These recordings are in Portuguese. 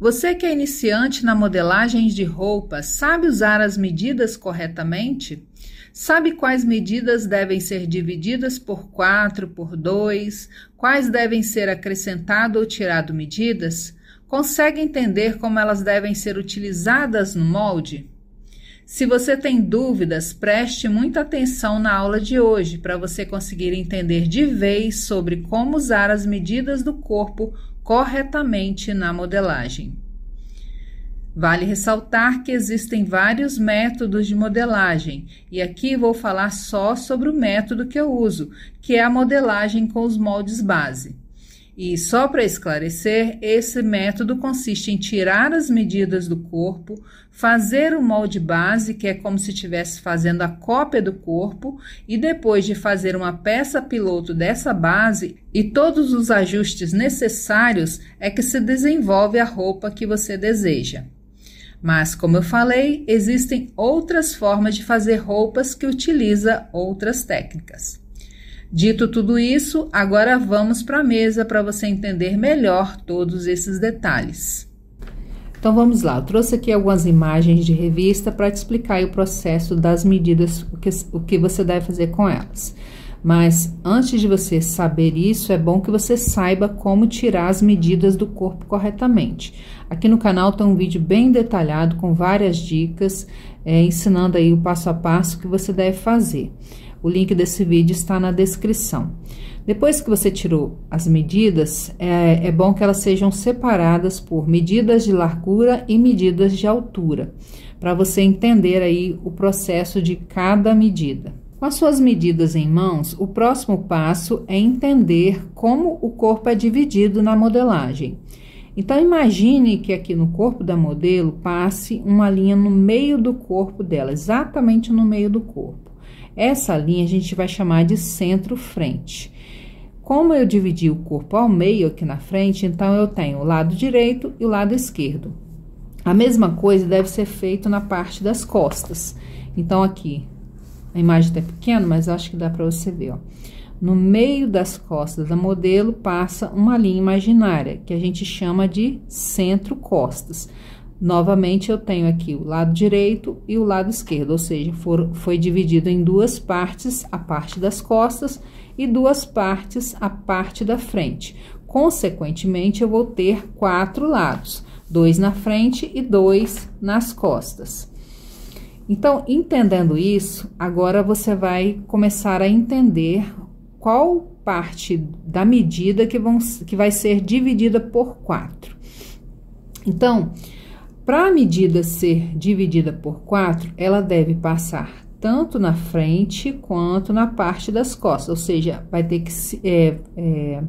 Você que é iniciante na modelagem de roupas, sabe usar as medidas corretamente? Sabe quais medidas devem ser divididas por 4, por 2? Quais devem ser acrescentado ou tirado medidas? Consegue entender como elas devem ser utilizadas no molde? Se você tem dúvidas, preste muita atenção na aula de hoje para você conseguir entender de vez sobre como usar as medidas do corpo corretamente na modelagem. Vale ressaltar que existem vários métodos de modelagem, e aqui vou falar só sobre o método que eu uso, que é a modelagem com os moldes base. E só para esclarecer, esse método consiste em tirar as medidas do corpo, fazer o molde base, que é como se estivesse fazendo a cópia do corpo, e depois de fazer uma peça piloto dessa base e todos os ajustes necessários, é que se desenvolve a roupa que você deseja. Mas, como eu falei, existem outras formas de fazer roupas que utiliza outras técnicas. Dito tudo isso, agora vamos para a mesa para você entender melhor todos esses detalhes. Então vamos lá, eu trouxe aqui algumas imagens de revista para te explicar o processo das medidas, o que, o que você deve fazer com elas. Mas antes de você saber isso, é bom que você saiba como tirar as medidas do corpo corretamente. Aqui no canal tem um vídeo bem detalhado com várias dicas, é, ensinando aí o passo a passo que você deve fazer. O link desse vídeo está na descrição. Depois que você tirou as medidas, é, é bom que elas sejam separadas por medidas de largura e medidas de altura, para você entender aí o processo de cada medida. Com as suas medidas em mãos, o próximo passo é entender como o corpo é dividido na modelagem. Então, imagine que aqui no corpo da modelo passe uma linha no meio do corpo dela, exatamente no meio do corpo. Essa linha a gente vai chamar de centro-frente. Como eu dividi o corpo ao meio aqui na frente, então eu tenho o lado direito e o lado esquerdo. A mesma coisa deve ser feito na parte das costas. Então, aqui, a imagem tá pequena, mas acho que dá para você ver, ó. No meio das costas da modelo passa uma linha imaginária, que a gente chama de centro-costas. Novamente, eu tenho aqui o lado direito e o lado esquerdo, ou seja, for, foi dividido em duas partes, a parte das costas e duas partes, a parte da frente. Consequentemente, eu vou ter quatro lados, dois na frente e dois nas costas. Então, entendendo isso, agora você vai começar a entender qual parte da medida que, vão, que vai ser dividida por quatro. Então, para a medida ser dividida por 4, ela deve passar tanto na frente quanto na parte das costas, ou seja, vai ter que é, é,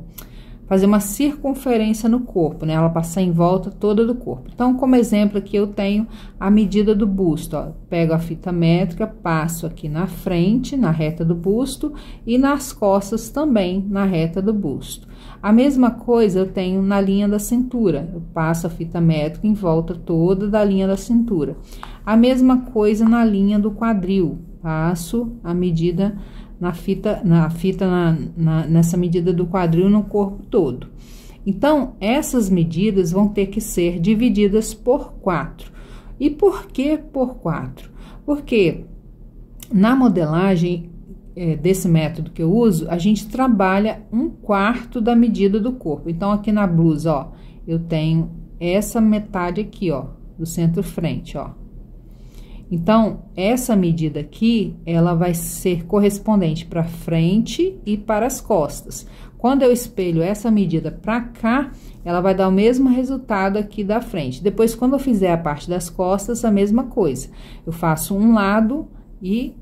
fazer uma circunferência no corpo, né? Ela passar em volta toda do corpo. Então, como exemplo aqui, eu tenho a medida do busto, ó. Pego a fita métrica, passo aqui na frente, na reta do busto, e nas costas também, na reta do busto. A mesma coisa eu tenho na linha da cintura. Eu passo a fita métrica em volta toda da linha da cintura. A mesma coisa na linha do quadril. Passo a medida na fita, na fita na, na, nessa medida do quadril no corpo todo. Então, essas medidas vão ter que ser divididas por quatro. E por que por quatro? Porque na modelagem é, desse método que eu uso, a gente trabalha um quarto da medida do corpo. Então, aqui na blusa, ó, eu tenho essa metade aqui, ó, do centro-frente, ó. Então, essa medida aqui, ela vai ser correspondente para frente e para as costas. Quando eu espelho essa medida para cá, ela vai dar o mesmo resultado aqui da frente. Depois, quando eu fizer a parte das costas, a mesma coisa. Eu faço um lado e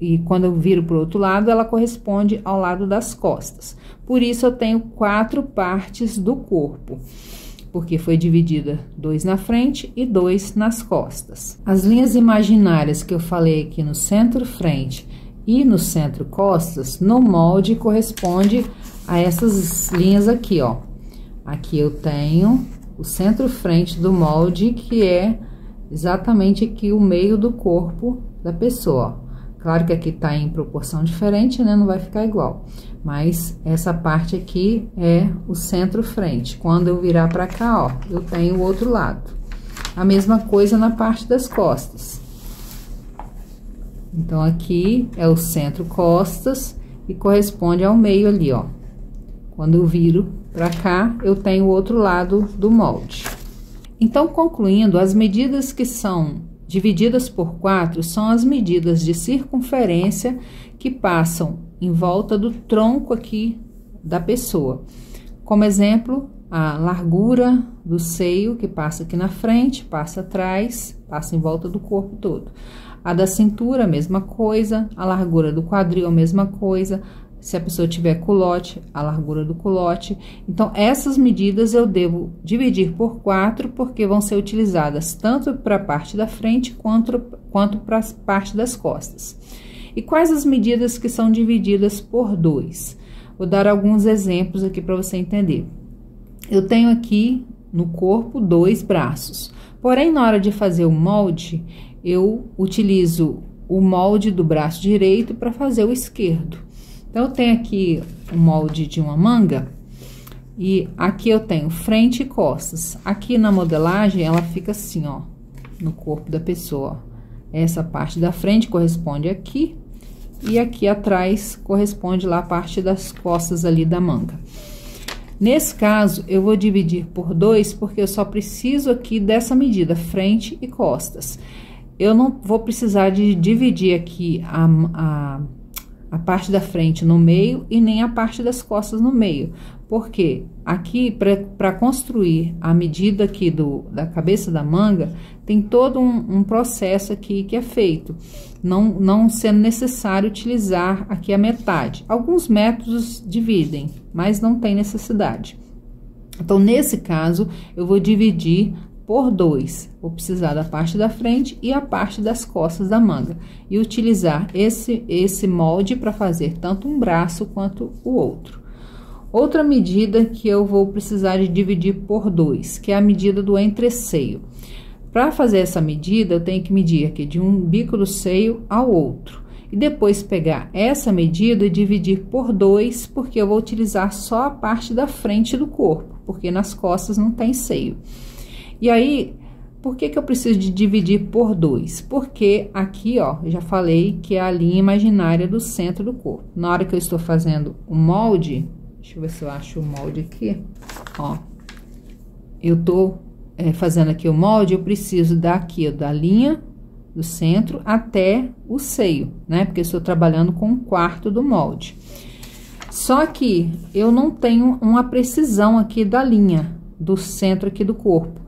e quando eu viro para o outro lado, ela corresponde ao lado das costas. Por isso, eu tenho quatro partes do corpo, porque foi dividida dois na frente e dois nas costas. As linhas imaginárias que eu falei aqui no centro-frente e no centro-costas, no molde, corresponde a essas linhas aqui, ó. Aqui eu tenho o centro-frente do molde, que é exatamente aqui o meio do corpo da pessoa, ó. Claro que aqui tá em proporção diferente, né? Não vai ficar igual. Mas essa parte aqui é o centro-frente. Quando eu virar pra cá, ó, eu tenho o outro lado. A mesma coisa na parte das costas. Então, aqui é o centro-costas e corresponde ao meio ali, ó. Quando eu viro pra cá, eu tenho o outro lado do molde. Então, concluindo, as medidas que são divididas por quatro são as medidas de circunferência que passam em volta do tronco aqui da pessoa. Como exemplo, a largura do seio, que passa aqui na frente, passa atrás, passa em volta do corpo todo. A da cintura, mesma coisa. A largura do quadril, mesma coisa. Se a pessoa tiver culote, a largura do culote. Então, essas medidas eu devo dividir por quatro, porque vão ser utilizadas tanto para a parte da frente quanto, quanto para a parte das costas. E quais as medidas que são divididas por dois? Vou dar alguns exemplos aqui para você entender. Eu tenho aqui no corpo dois braços. Porém, na hora de fazer o molde, eu utilizo o molde do braço direito para fazer o esquerdo. Então, eu tenho aqui o molde de uma manga e aqui eu tenho frente e costas. Aqui na modelagem, ela fica assim, ó, no corpo da pessoa. Essa parte da frente corresponde aqui e aqui atrás corresponde lá a parte das costas ali da manga. Nesse caso, eu vou dividir por dois, porque eu só preciso aqui dessa medida, frente e costas. Eu não vou precisar de dividir aqui a, a, a parte da frente no meio e nem a parte das costas no meio, porque aqui, para construir a medida aqui do, da cabeça da manga, tem todo um, um, processo aqui que é feito, não, não sendo necessário utilizar aqui a metade. Alguns métodos dividem, mas não tem necessidade. Então, nesse caso, eu vou dividir por dois. Vou precisar da parte da frente e a parte das costas da manga. E utilizar esse, esse molde para fazer tanto um braço quanto o outro. Outra medida que eu vou precisar de dividir por dois, que é a medida do entreceio. Para fazer essa medida, eu tenho que medir aqui de um bico do seio ao outro. E depois pegar essa medida e dividir por dois, porque eu vou utilizar só a parte da frente do corpo, porque nas costas não tem seio. E aí, por que, que eu preciso de dividir por dois? Porque aqui, ó, já falei que é a linha imaginária do centro do corpo. Na hora que eu estou fazendo o molde, Deixa eu ver se eu acho o molde aqui. Ó, eu tô é, fazendo aqui o molde, eu preciso daqui, ó, da linha do centro até o seio, né? Porque eu estou trabalhando com um quarto do molde. Só que eu não tenho uma precisão aqui da linha do centro aqui do corpo.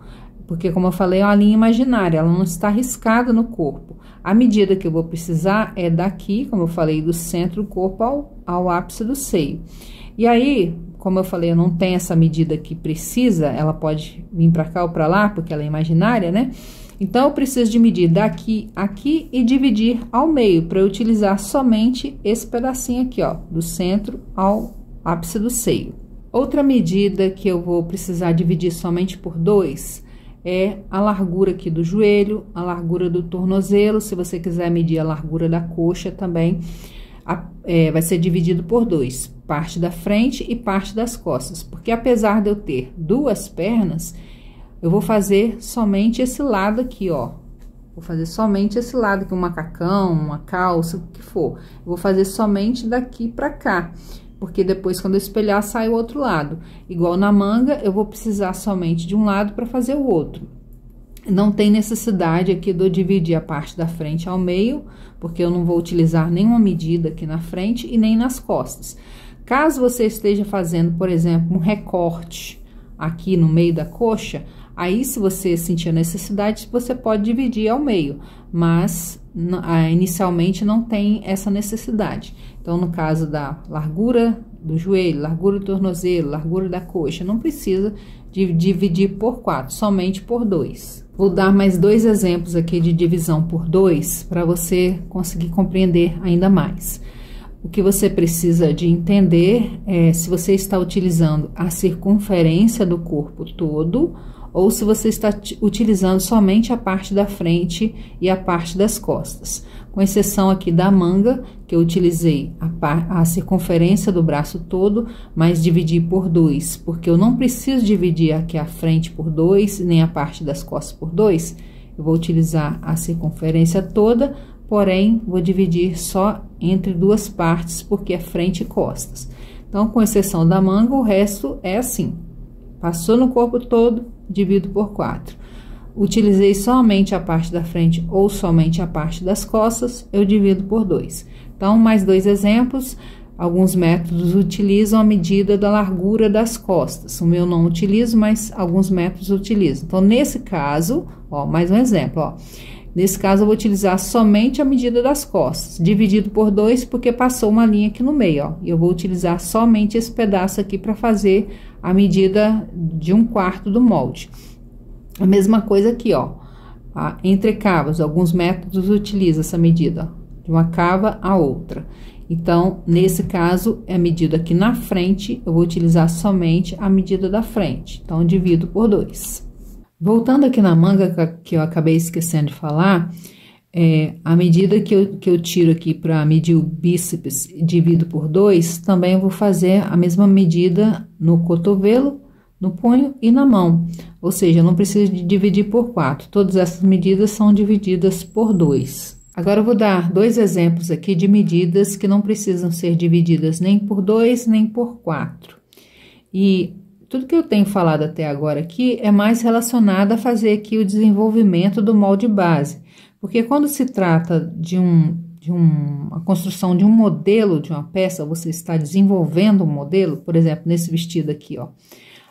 Porque, como eu falei, é uma linha imaginária, ela não está riscada no corpo. A medida que eu vou precisar é daqui, como eu falei, do centro do corpo ao, ao ápice do seio. E aí, como eu falei, eu não tenho essa medida que precisa, ela pode vir para cá ou para lá, porque ela é imaginária, né? Então, eu preciso de medir daqui, aqui e dividir ao meio, para utilizar somente esse pedacinho aqui, ó, do centro ao ápice do seio. Outra medida que eu vou precisar dividir somente por dois é a largura aqui do joelho, a largura do tornozelo, se você quiser medir a largura da coxa também, a, é, vai ser dividido por dois parte da frente e parte das costas, porque apesar de eu ter duas pernas, eu vou fazer somente esse lado aqui, ó. Vou fazer somente esse lado aqui, um macacão, uma calça, o que for. Eu vou fazer somente daqui pra cá, porque depois quando eu espelhar sai o outro lado. Igual na manga, eu vou precisar somente de um lado para fazer o outro. Não tem necessidade aqui de eu dividir a parte da frente ao meio, porque eu não vou utilizar nenhuma medida aqui na frente e nem nas costas. Caso você esteja fazendo, por exemplo, um recorte aqui no meio da coxa, aí se você sentir a necessidade, você pode dividir ao meio, mas inicialmente não tem essa necessidade. Então, no caso da largura do joelho, largura do tornozelo, largura da coxa, não precisa dividir por quatro, somente por dois. Vou dar mais dois exemplos aqui de divisão por dois para você conseguir compreender ainda mais. O que você precisa de entender é se você está utilizando a circunferência do corpo todo ou se você está utilizando somente a parte da frente e a parte das costas. Com exceção aqui da manga, que eu utilizei a, a circunferência do braço todo, mas dividi por dois, porque eu não preciso dividir aqui a frente por dois, nem a parte das costas por dois. Eu vou utilizar a circunferência toda, porém, vou dividir só entre duas partes, porque é frente e costas. Então, com exceção da manga, o resto é assim. Passou no corpo todo, divido por 4. Utilizei somente a parte da frente ou somente a parte das costas, eu divido por 2. Então, mais dois exemplos. Alguns métodos utilizam a medida da largura das costas. O meu não utilizo, mas alguns métodos utilizam. Então, nesse caso, ó, mais um exemplo, ó. Nesse caso, eu vou utilizar somente a medida das costas, dividido por dois, porque passou uma linha aqui no meio, ó. E eu vou utilizar somente esse pedaço aqui para fazer a medida de um quarto do molde. A mesma coisa aqui, ó. Entre cavas, alguns métodos utilizam essa medida, ó, de uma cava a outra. Então, nesse caso, é a medida aqui na frente, eu vou utilizar somente a medida da frente. Então, divido por dois. Voltando aqui na manga, que eu acabei esquecendo de falar, é, a medida que eu, que eu tiro aqui para medir o bíceps divido por dois, também eu vou fazer a mesma medida no cotovelo, no punho e na mão. Ou seja, eu não preciso dividir por quatro. Todas essas medidas são divididas por dois. Agora eu vou dar dois exemplos aqui de medidas que não precisam ser divididas nem por dois nem por quatro. E tudo que eu tenho falado até agora aqui é mais relacionado a fazer aqui o desenvolvimento do molde base, porque quando se trata de um de um, a construção de um modelo de uma peça, você está desenvolvendo um modelo, por exemplo, nesse vestido aqui, ó.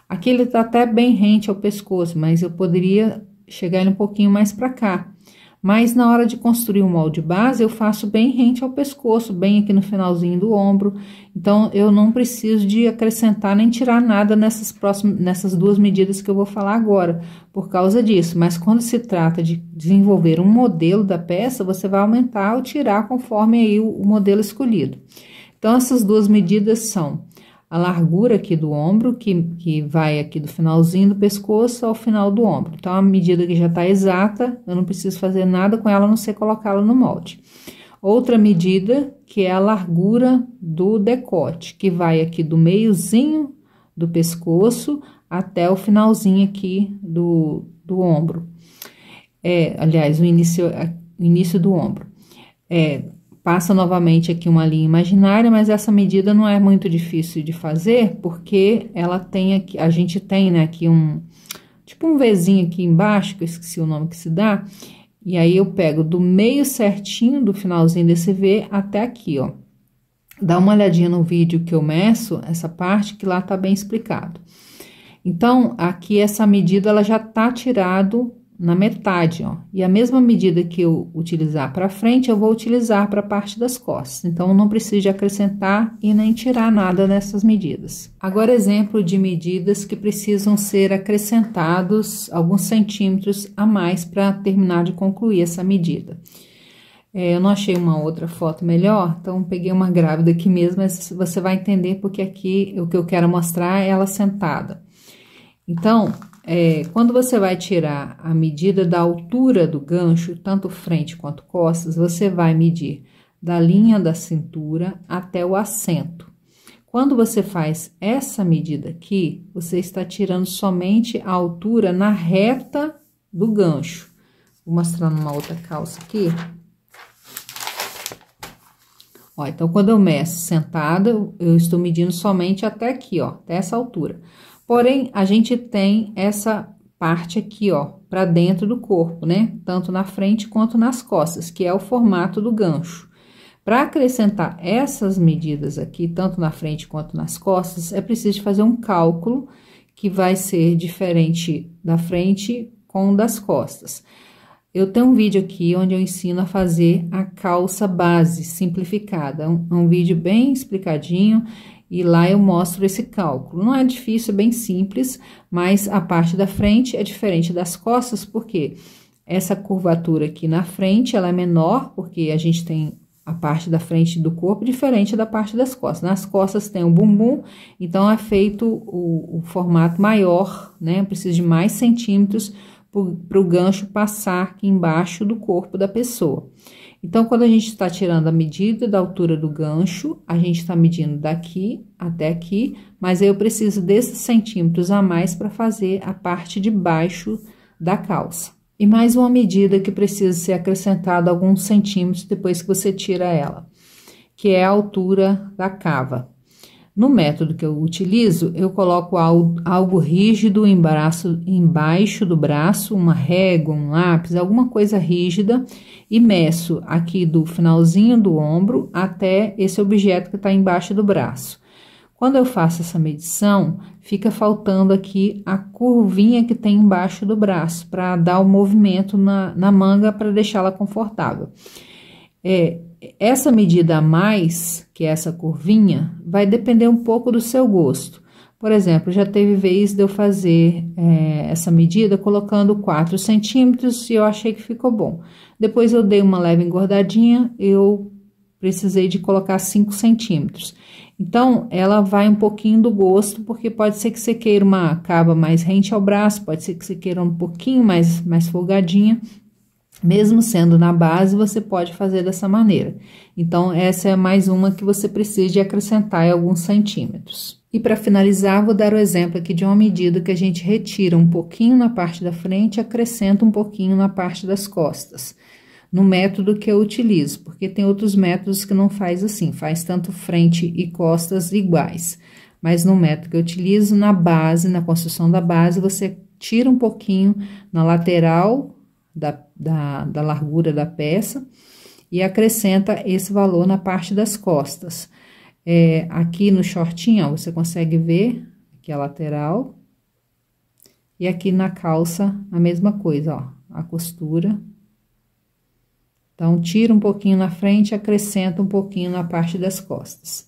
Aqui ele tá até bem rente ao pescoço, mas eu poderia chegar ele um pouquinho mais para cá. Mas na hora de construir o molde base, eu faço bem rente ao pescoço, bem aqui no finalzinho do ombro. Então, eu não preciso de acrescentar nem tirar nada nessas, próximas, nessas duas medidas que eu vou falar agora, por causa disso. Mas quando se trata de desenvolver um modelo da peça, você vai aumentar ou tirar conforme aí o, o modelo escolhido. Então, essas duas medidas são a largura aqui do ombro, que, que vai aqui do finalzinho do pescoço ao final do ombro. Então, a medida que já está exata, eu não preciso fazer nada com ela, a não ser colocá-la no molde. Outra medida, que é a largura do decote, que vai aqui do meiozinho do pescoço até o finalzinho aqui do, do ombro. É, aliás, o início, o início do ombro. É, Passa novamente aqui uma linha imaginária, mas essa medida não é muito difícil de fazer, porque ela tem aqui, a gente tem, né, aqui um, tipo um Vzinho aqui embaixo, que eu esqueci o nome que se dá, e aí eu pego do meio certinho do finalzinho desse V até aqui, ó. Dá uma olhadinha no vídeo que eu meço essa parte, que lá tá bem explicado. Então, aqui essa medida, ela já tá tirado na metade, ó. E a mesma medida que eu utilizar para frente, eu vou utilizar para a parte das costas. Então, não preciso acrescentar e nem tirar nada nessas medidas. Agora, exemplo de medidas que precisam ser acrescentados alguns centímetros a mais para terminar de concluir essa medida. É, eu não achei uma outra foto melhor, então peguei uma grávida aqui mesmo, mas você vai entender porque aqui o que eu quero mostrar é ela sentada. Então, é, quando você vai tirar a medida da altura do gancho, tanto frente quanto costas, você vai medir da linha da cintura até o assento. Quando você faz essa medida aqui, você está tirando somente a altura na reta do gancho. Vou mostrar numa outra calça aqui. Ó, então, quando eu meço sentada, eu estou medindo somente até aqui, ó, até essa altura. Porém, a gente tem essa parte aqui, ó, para dentro do corpo, né? Tanto na frente quanto nas costas, que é o formato do gancho. Para acrescentar essas medidas aqui, tanto na frente quanto nas costas, é preciso fazer um cálculo que vai ser diferente da frente com das costas. Eu tenho um vídeo aqui onde eu ensino a fazer a calça base simplificada. Um, um vídeo bem explicadinho e lá eu mostro esse cálculo. Não é difícil, é bem simples, mas a parte da frente é diferente das costas, porque essa curvatura aqui na frente, ela é menor, porque a gente tem a parte da frente do corpo diferente da parte das costas. Nas costas tem o bumbum, então é feito o, o formato maior, né? Precisa de mais centímetros para o gancho passar aqui embaixo do corpo da pessoa. Então, quando a gente está tirando a medida da altura do gancho, a gente está medindo daqui até aqui, mas eu preciso desses centímetros a mais para fazer a parte de baixo da calça. E mais uma medida que precisa ser acrescentada alguns centímetros depois que você tira ela, que é a altura da cava. No método que eu utilizo, eu coloco algo rígido embaixo do braço, uma régua, um lápis, alguma coisa rígida, e meço aqui do finalzinho do ombro até esse objeto que está embaixo do braço. Quando eu faço essa medição, fica faltando aqui a curvinha que tem embaixo do braço, para dar o movimento na, na manga para deixá-la confortável. É, essa medida a mais, que é essa curvinha, vai depender um pouco do seu gosto. Por exemplo, já teve vez de eu fazer é, essa medida colocando 4 centímetros e eu achei que ficou bom. Depois eu dei uma leve engordadinha, eu precisei de colocar 5 centímetros. Então, ela vai um pouquinho do gosto, porque pode ser que você queira uma caba mais rente ao braço, pode ser que você queira um pouquinho mais, mais folgadinha. Mesmo sendo na base, você pode fazer dessa maneira. Então, essa é mais uma que você precisa de acrescentar alguns centímetros. E para finalizar, vou dar o exemplo aqui de uma medida que a gente retira um pouquinho na parte da frente e acrescenta um pouquinho na parte das costas no método que eu utilizo, porque tem outros métodos que não faz assim, faz tanto frente e costas iguais. Mas no método que eu utilizo, na base, na construção da base, você tira um pouquinho na lateral da, da, da largura da peça e acrescenta esse valor na parte das costas. É, aqui no shortinho, ó, você consegue ver aqui a lateral. E aqui na calça, a mesma coisa, ó, a costura então, tira um pouquinho na frente, acrescenta um pouquinho na parte das costas.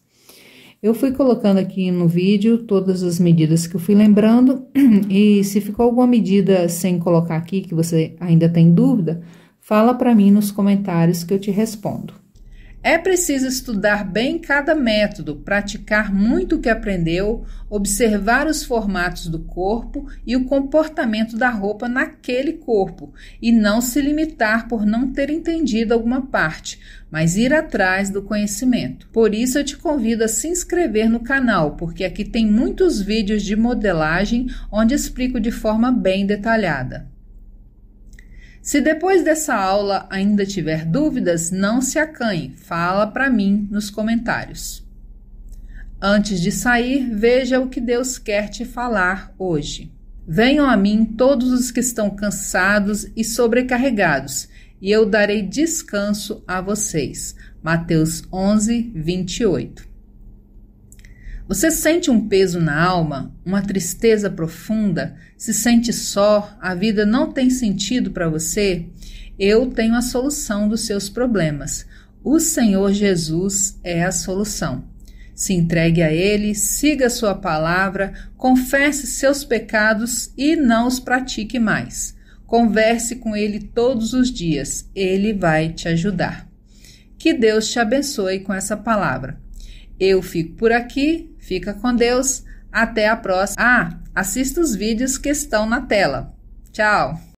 Eu fui colocando aqui no vídeo todas as medidas que eu fui lembrando, e se ficou alguma medida sem colocar aqui, que você ainda tem dúvida, fala para mim nos comentários que eu te respondo. É preciso estudar bem cada método, praticar muito o que aprendeu, observar os formatos do corpo e o comportamento da roupa naquele corpo, e não se limitar por não ter entendido alguma parte, mas ir atrás do conhecimento. Por isso eu te convido a se inscrever no canal, porque aqui tem muitos vídeos de modelagem onde explico de forma bem detalhada. Se depois dessa aula ainda tiver dúvidas, não se acanhe, fala para mim nos comentários. Antes de sair, veja o que Deus quer te falar hoje. Venham a mim todos os que estão cansados e sobrecarregados, e eu darei descanso a vocês. Mateus 11, 28. Você sente um peso na alma, uma tristeza profunda, se sente só, a vida não tem sentido para você? Eu tenho a solução dos seus problemas. O Senhor Jesus é a solução. Se entregue a Ele, siga Sua palavra, confesse seus pecados e não os pratique mais. Converse com Ele todos os dias, Ele vai te ajudar. Que Deus te abençoe com essa palavra. Eu fico por aqui, fica com Deus, até a próxima. Ah, assista os vídeos que estão na tela. Tchau!